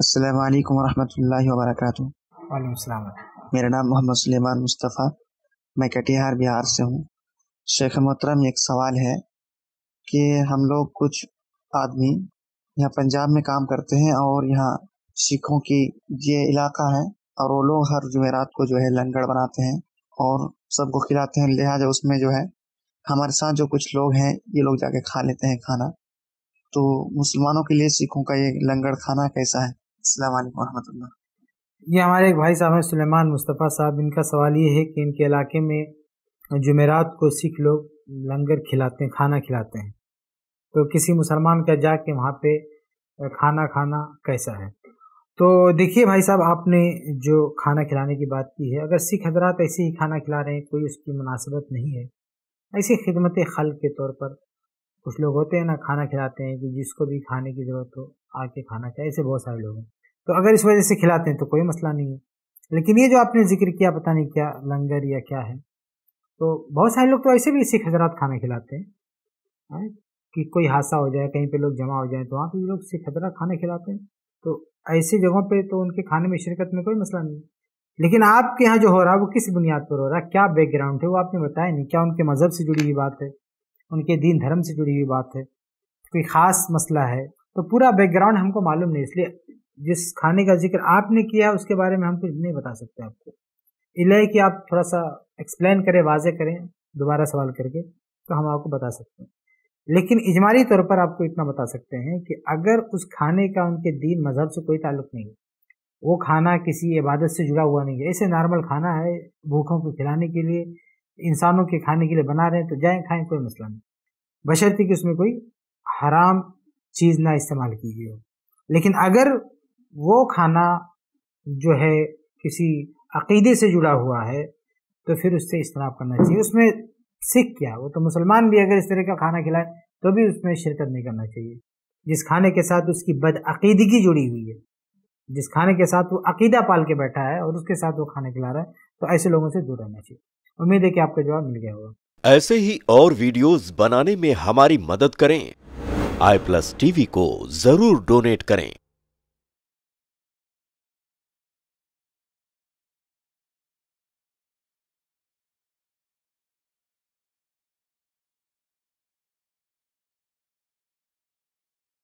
असलकम वालेकुम सलाम मेरा नाम मोहम्मद सुलेमान मुस्तफ़ा। मैं कटिहार बिहार से हूँ। शेख मोहतरम एक सवाल है कि हम लोग कुछ आदमी यहाँ पंजाब में काम करते हैं और यहाँ सिखों की ये इलाका है और वो लोग हर जमेरात को जो है लंगड़ बनाते हैं और सबको खिलाते हैं। लिहाजा उसमें जो है हमारे साथ जो कुछ लोग हैं ये लोग जाके खा लेते हैं खाना। तो मुसलमानों के लिए सिखों का ये लंगड़ खाना कैसा है? अल्लाम ये हमारे एक भाई साहब हैं, सुलेमान मुस्तफ़ा साहब। इनका सवाल ये है कि इनके इलाके में जुमेरात को सिख लोग लंगर खिलाते हैं, खाना खिलाते हैं। तो किसी मुसलमान का जाके वहाँ पे खाना खाना कैसा है? तो देखिए भाई साहब, आपने जो खाना खिलाने की बात की है, अगर सिख हजरात ऐसे ही खाना खिला रहे हैं, कोई उसकी मुनासिबत नहीं है। ऐसी खिदमत खल के तौर पर कुछ लोग होते हैं ना, खाना खिलाते हैं कि जिसको भी खाने की ज़रूरत हो, आके खाना खाए, ऐसे बहुत सारे लोग हैं। तो अगर इस वजह से खिलाते हैं तो कोई मसला नहीं है। लेकिन ये जो आपने ज़िक्र किया, पता नहीं क्या लंगर या क्या है तो बहुत सारे लोग तो ऐसे भी सिख हजरात खाना खिलाते हैं। है? कि कोई हादसा हो जाए, कहीं पे लोग जमा हो जाए तो वहाँ पे लोग सिख हजरात खाना खिलाते हैं। तो ऐसी जगहों पे तो उनके खाने में शिरकत में कोई मसला नहीं लेकिन आपके यहाँ जो हो रहा है, वो किस बुनियाद पर हो रहा है? क्या बैकग्राउंड है? वो आपने बताया नहीं। क्या उनके मज़हब से जुड़ी हुई बात है? उनके दीन धर्म से जुड़ी हुई बात है। कोई ख़ास मसला है। तो पूरा बैकग्राउंड हमको मालूम नहीं, इसलिए जिस खाने का ज़िक्र आपने किया, उसके बारे में हम कुछ नहीं बता सकते आपको। इले कि आप थोड़ा सा एक्सप्लेन करें वाजे करें, दोबारा सवाल करके तो हम आपको बता सकते हैं। लेकिन इजमाली तौर पर आपको इतना बता सकते हैं कि अगर उस खाने का उनके दीन मज़हब से कोई ताल्लुक नहीं है, वो खाना किसी इबादत से जुड़ा हुआ नहीं है। ऐसे नॉर्मल खाना है भूखों को खिलाने के लिए इंसानों के खाने के लिए बना रहे हैं तो जाए, खाएँ, कोई मसला नहीं। बशर्ती कि उसमें कोई हराम चीज़ ना इस्तेमाल की गई हो। लेकिन अगर वो खाना जो है किसी अकीदे से जुड़ा हुआ है तो फिर उससे इस्तेमाल करना चाहिए। उसमें सिख क्या? वो तो मुसलमान भी अगर इस तरह का खाना खिलाए तो भी उसमें शिरकत नहीं करना चाहिए। जिस खाने के साथ उसकी बदअकीदगी जुड़ी हुई है, जिस खाने के साथ वो अकीदा पाल के बैठा है और उसके साथ वो खाना खिला रहा है तो ऐसे लोगों से दूर रहना चाहिए। उम्मीद है कि आपका जवाब मिल गया होगा। ऐसे ही और वीडियोस बनाने में हमारी मदद करें। आई प्लस टीवी को ज़रूर डोनेट करें।